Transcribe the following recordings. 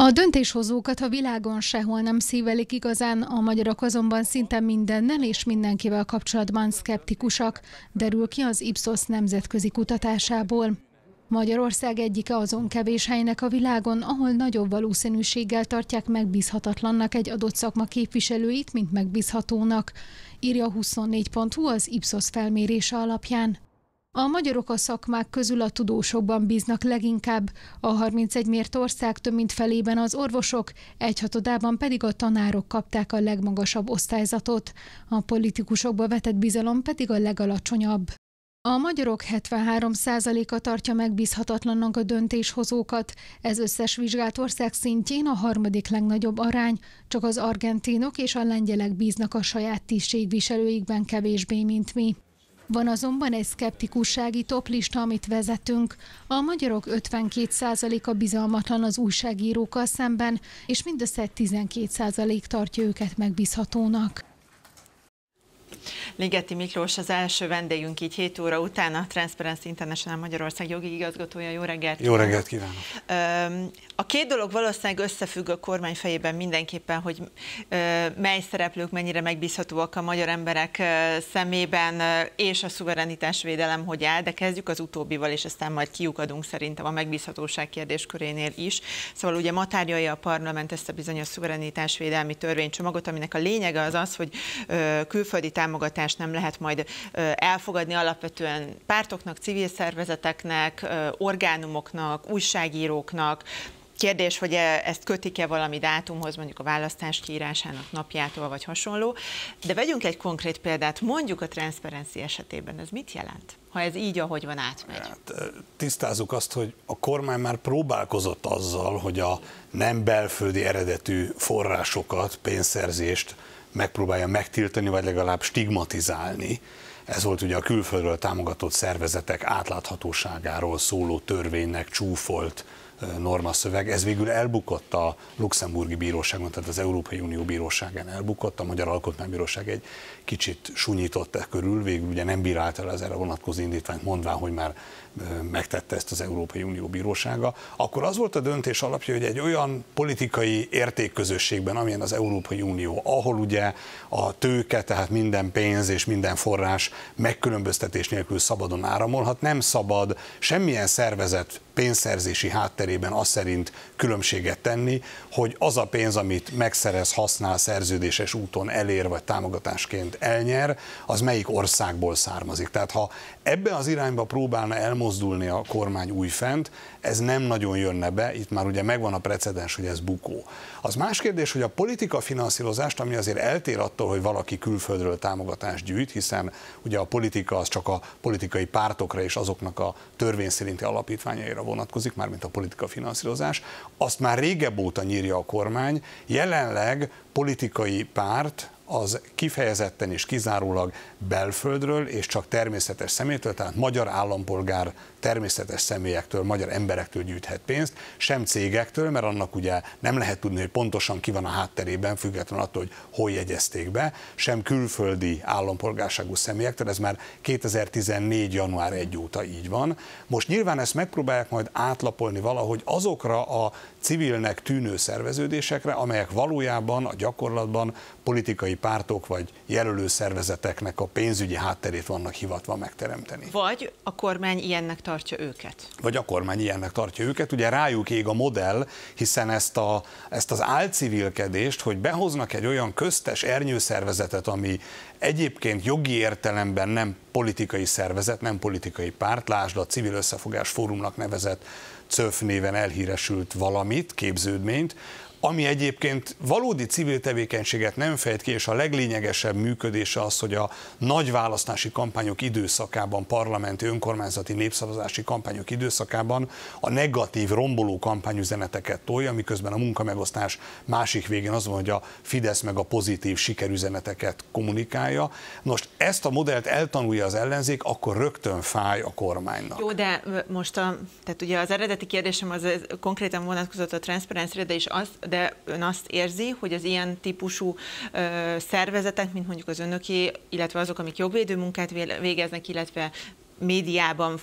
A döntéshozókat a világon sehol nem szívelik igazán, a magyarok azonban szinte mindennel és mindenkivel kapcsolatban szkeptikusak, derül ki az Ipsos nemzetközi kutatásából. Magyarország egyike azon kevés helynek a világon, ahol nagyobb valószínűséggel tartják megbízhatatlannak egy adott szakma képviselőit, mint megbízhatónak, írja 24.hu az Ipsos felmérése alapján. A magyarok a szakmák közül a tudósokban bíznak leginkább, a 31 mért ország több mint felében az orvosok, egyhatodában pedig a tanárok kapták a legmagasabb osztályzatot, a politikusokba vetett bizalom pedig a legalacsonyabb. A magyarok 73%-a tartja megbízhatatlannak a döntéshozókat, ez összes vizsgált ország szintjén a harmadik legnagyobb arány, csak az argentinok és a lengyelek bíznak a saját tisztségviselőikben kevésbé, mint mi. Van azonban egy szkeptikussági toplista, amit vezetünk. A magyarok 52%-a bizalmatlan az újságírókkal szemben, és mindössze 12% tartja őket megbízhatónak. Ligeti Miklós az első vendégünk így 7 óra után, a Transparency International Magyarország jogi igazgatója. Jó reggelt! Jó reggelt kívánok! A két dolog valószínűleg összefügg a kormány fejében mindenképpen, hogy mely szereplők mennyire megbízhatóak a magyar emberek szemében, és a szuverenitásvédelem hogy áll, de kezdjük az utóbbival, és aztán majd kiukadunk szerintem a megbízhatóság kérdéskörénél is. Szóval ugye ma tárgyalja a parlament ezt a bizonyos szuverenitásvédelmi törvénycsomagot, aminek a lényege az az, hogy külföldi támogatást nem lehet majd elfogadni alapvetően pártoknak, civil szervezeteknek, orgánumoknak, újságíróknak, Kérdés, hogy e, ezt kötik-e valami dátumhoz, mondjuk a választás kiírásának napjától, vagy hasonló. De vegyünk egy konkrét példát, mondjuk a transzparency esetében, ez mit jelent? ha ez így, ahogy van, átmegy? Hát, tisztázzuk azt, hogy a kormány már próbálkozott azzal, hogy a nem belföldi eredetű forrásokat, pénzszerzést megpróbálja megtiltani, vagy legalább stigmatizálni. Ez volt ugye a külföldről támogatott szervezetek átláthatóságáról szóló törvénynek csúfolt normaszöveg. Ez végül elbukott a luxemburgi bíróságon, tehát az Európai Unió bíróságán elbukott, a Magyar Alkotmánybíróság egy kicsit sunyított e körül, végül ugye nem bírált el az erre vonatkozó indítványt, mondván, hogy már megtette ezt az Európai Unió bírósága, akkor az volt a döntés alapja, hogy egy olyan politikai értékközösségben, amilyen az Európai Unió, ahol ugye a tőke, tehát minden pénz és minden forrás megkülönböztetés nélkül szabadon áramolhat, nem szabad semmilyen szervezet pénzszerzési hátterében azt szerint különbséget tenni, hogy az a pénz, amit megszerez, használ, szerződéses úton elér, vagy támogatásként elnyer, az melyik országból származik. Tehát ha ebben az irányba próbálna elmozdulni a kormány újfent, ez nem nagyon jönne be, itt már ugye megvan a precedens, hogy ez bukó. Az más kérdés, hogy a politika finanszírozást, ami azért eltér attól, hogy valaki külföldről támogatást gyűjt, hiszen ugye a politika az csak a politikai pártokra és azoknak a törvény szerinti alapítványaira vonatkozik, mármint a politika finanszírozás, azt már régebb óta nyírja a kormány, jelenleg politikai párt, az kifejezetten és kizárólag belföldről és csak természetes személytől, tehát magyar állampolgár természetes személyektől, magyar emberektől gyűjthet pénzt, sem cégektől, mert annak ugye nem lehet tudni, hogy pontosan ki van a hátterében, függetlenül attól, hogy hol jegyezték be, sem külföldi állampolgárságú személyektől, ez már 2014. január 1 óta így van. Most nyilván ezt megpróbálják majd átlapolni valahogy azokra a civilnek tűnő szerveződésekre, amelyek valójában a gyakorlatban politikai pártok vagy jelölő szervezeteknek a pénzügyi hátterét vannak hivatva megteremteni. Vagy a kormány ilyennek tartja őket. Vagy a kormány ilyennek tartja őket. Ugye rájuk ég a modell, hiszen ezt, a, ezt az álcivilkedést, hogy behoznak egy olyan köztes ernyőszervezetet, ami egyébként jogi értelemben nem politikai szervezet, nem politikai párt, lásd a civil összefogás fórumnak nevezett CÖF néven elhíresült valamit, képződményt, ami egyébként valódi civil tevékenységet nem fejt ki, és a leglényegesebb működése az, hogy a nagy választási kampányok időszakában, parlamenti, önkormányzati népszavazási kampányok időszakában a negatív, romboló kampányüzeneteket tolja, miközben a munkamegosztás másik végén az van, hogy a Fidesz meg a pozitív sikerüzeneteket kommunikálja. Most ezt a modellt eltanulja az ellenzék, akkor rögtön fáj a kormánynak. Jó, de most a, tehát ugye az eredeti kérdésem az konkrétan vonatkozott a transzparencre, de is az, de ön azt érzi, hogy az ilyen típusú ö, szervezetek, mint mondjuk az önöké, illetve azok, amik jogvédő munkát végeznek, illetve médiában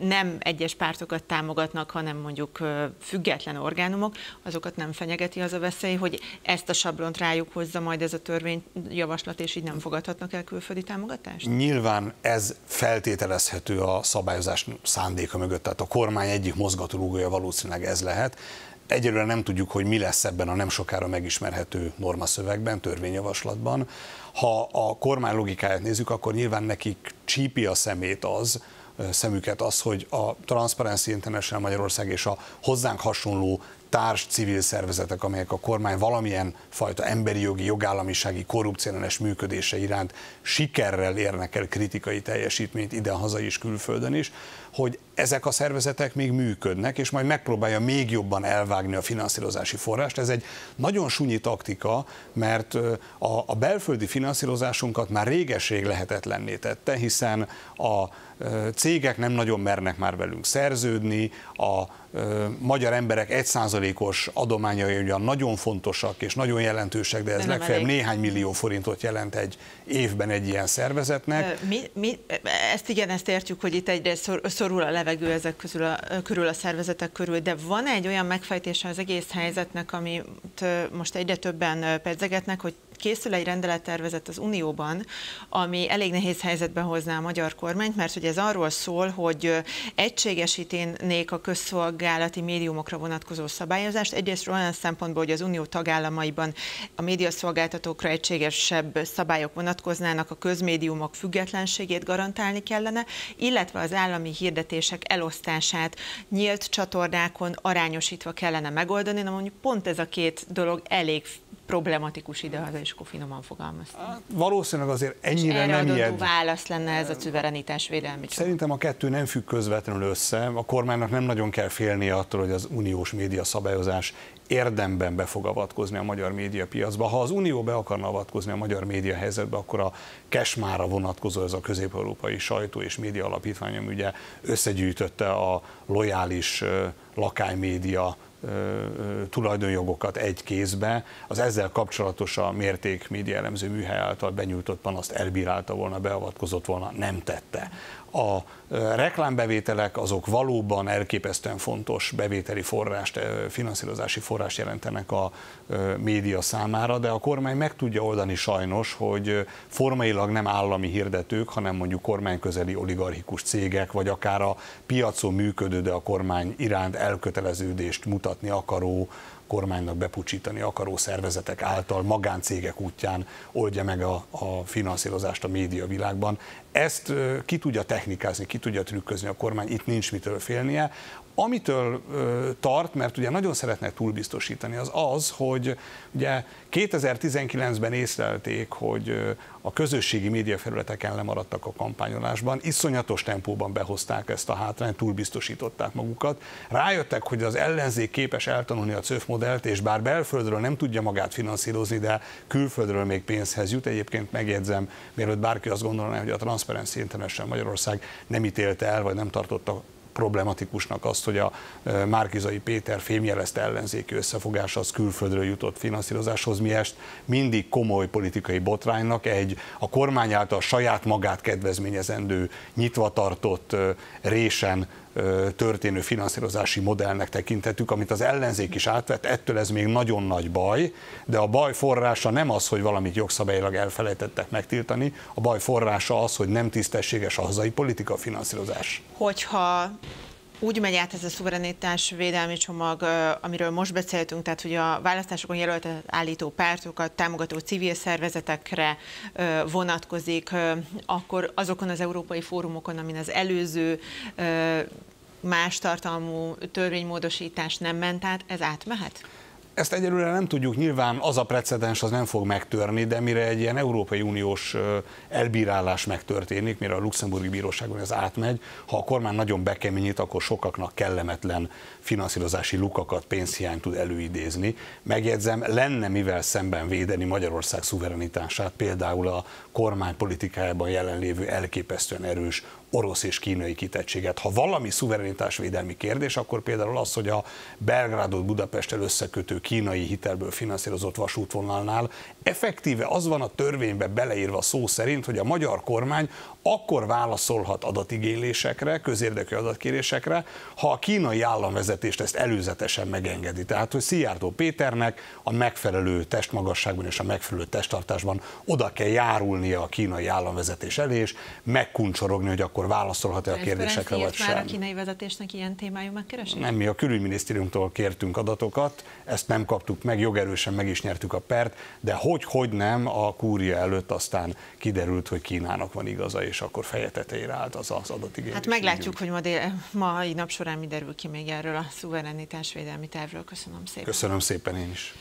nem egyes pártokat támogatnak, hanem mondjuk független orgánumok, azokat nem fenyegeti az a veszély, hogy ezt a sablont rájuk hozza majd ez a törvényjavaslat, és így nem fogadhatnak el külföldi támogatást? Nyilván ez feltételezhető a szabályozás szándéka mögött, tehát a kormány egyik mozgatórugója valószínűleg ez lehet. Egyelőre nem tudjuk, hogy mi lesz ebben a nem sokára megismerhető normaszövegben, törvényjavaslatban. Ha a kormány logikáját nézzük, akkor nyilván nekik csípi a szemét az, szemüket az, hogy a Transparency International Magyarország és a hozzánk hasonló társ civil szervezetek, amelyek a kormány valamilyen fajta emberi jogi, jogállamisági, korrupcióellenes működése iránt sikerrel érnek el kritikai teljesítményt ide haza is, külföldön is, hogy ezek a szervezetek még működnek, és majd megpróbálja még jobban elvágni a finanszírozási forrást. Ez egy nagyon sunyi taktika, mert a, a belföldi finanszírozásunkat már réges-rég lehetetlenné tette, hiszen a cégek nem nagyon mernek már velünk szerződni, a magyar emberek egyszázalékos adományai ugyan nagyon fontosak és nagyon jelentősek, de ez de legfeljebb néhány millió forintot jelent egy évben egy ilyen szervezetnek. Mi, mi, ezt igen, ezt értjük, hogy itt egyre szorul a levegő ezek közül a, körül a szervezetek körül, de van egy olyan megfejtése az egész helyzetnek, amit most egyre többen pedzegetnek, hogy készül egy rendelettervezet az Unióban, ami elég nehéz helyzetbe hozná a magyar kormányt, mert hogy ez arról szól, hogy egységesítenék a közszolgálati médiumokra vonatkozó szabályozást. Egyrészt olyan szempontból, hogy az Unió tagállamaiban a médiaszolgáltatókra egységesebb szabályok vonatkoznának, a közmédiumok függetlenségét garantálni kellene, illetve az állami hirdetések elosztását nyílt csatornákon arányosítva kellene megoldani. Na mondjuk pont ez a két dolog elég problematikus idehaza, és akkor finoman fogalmaztam. Hát, valószínűleg azért ennyire és nem ijed. válasz lenne ez a szuverenitás védelmi. Szerintem a kettő nem függ közvetlenül össze. A kormánynak nem nagyon kell félnie attól, hogy az uniós média szabályozás érdemben be fog avatkozni a magyar médiapiacba. Ha az Unió be akarna avatkozni a magyar média helyzetbe, akkor a Kesmára vonatkozó ez a közép-európai sajtó és média alapítványom ugye összegyűjtötte a lojális lakánymédia tulajdonjogokat egy kézbe, az ezzel kapcsolatos a mérték média elemző műhely által benyújtott panaszt elbírálta volna, beavatkozott volna, nem tette a reklámbevételek azok valóban elképesztően fontos bevételi forrást, finanszírozási forrást jelentenek a média számára, de a kormány meg tudja oldani sajnos, hogy formailag nem állami hirdetők, hanem mondjuk kormányközeli oligarchikus cégek, vagy akár a piacon működő, de a kormány iránt elköteleződést mutatni akaró kormánynak bepucsítani akaró szervezetek által magáncégek útján oldja meg a, a finanszírozást a média világban. Ezt ki tudja technikázni, ki tudja trükközni a kormány, itt nincs mitől félnie. Amitől tart, mert ugye nagyon szeretnek túlbiztosítani, az az, hogy ugye 2019-ben észlelték, hogy a közösségi médiafelületeken lemaradtak a kampányolásban, iszonyatos tempóban behozták ezt a hátrányt, túlbiztosították magukat. Rájöttek, hogy az ellenzék képes eltanulni a CÖF modellt, és bár belföldről nem tudja magát finanszírozni, de külföldről még pénzhez jut. Egyébként megjegyzem, mielőtt bárki azt gondolná, hogy a Transparency International Magyarország nem ítélte el, vagy nem tartotta problematikusnak azt, hogy a Márkizai Péter fémjelezte ellenzéki összefogás az külföldről jutott finanszírozáshoz. Mi ezt mindig komoly politikai botránynak egy a kormány által saját magát kedvezményezendő, nyitva tartott résen történő finanszírozási modellnek tekintettük, amit az ellenzék is átvett, ettől ez még nagyon nagy baj, de a baj forrása nem az, hogy valamit jogszabályilag elfelejtettek megtiltani, a baj forrása az, hogy nem tisztességes a hazai politika finanszírozás. Hogyha úgy megy át ez a szuverenitás védelmi csomag, amiről most beszéltünk, tehát hogy a választásokon jelöltet állító pártokat, támogató civil szervezetekre vonatkozik, akkor azokon az európai fórumokon, amin az előző más tartalmú törvénymódosítás nem ment át, ez átmehet? Ezt egyelőre nem tudjuk, nyilván az a precedens az nem fog megtörni, de mire egy ilyen Európai Uniós elbírálás megtörténik, mire a luxemburgi bíróságon ez átmegy, ha a kormány nagyon bekeményít, akkor sokaknak kellemetlen finanszírozási lukakat, pénzhiányt tud előidézni. Megjegyzem, lenne mivel szemben védeni Magyarország szuverenitását, például a kormány politikájában jelenlévő elképesztően erős orosz és kínai kitettséget. Ha valami szuverenitásvédelmi kérdés, akkor például az, hogy a Belgrádot Budapesttel összekötő kínai hitelből finanszírozott vasútvonalnál effektíve az van a törvénybe beleírva szó szerint, hogy a magyar kormány akkor válaszolhat adatigénylésekre, közérdekű adatkérésekre, ha a kínai államvezetést ezt előzetesen megengedi. Tehát, hogy Szijjártó Péternek a megfelelő testmagasságban és a megfelelő testtartásban oda kell járulnia a kínai államvezetés elé, és megkuncsorogni, hogy akkor válaszolhat-e a kérdésekre, vagy sem. már a kínai vezetésnek ilyen témájú megkeresés? Nem, mi a külügyminisztériumtól kértünk adatokat, ezt nem kaptuk meg, jogerősen meg is nyertük a pert, de hogy, hogy nem, a kúria előtt aztán kiderült, hogy Kínának van igaza, és akkor feje tetejére állt az az adatigénylés. Hát meglátjuk, hogy ma dél, mai nap során mi derül ki még erről a szuverenitásvédelmi tervről. Köszönöm szépen. Köszönöm szépen én is.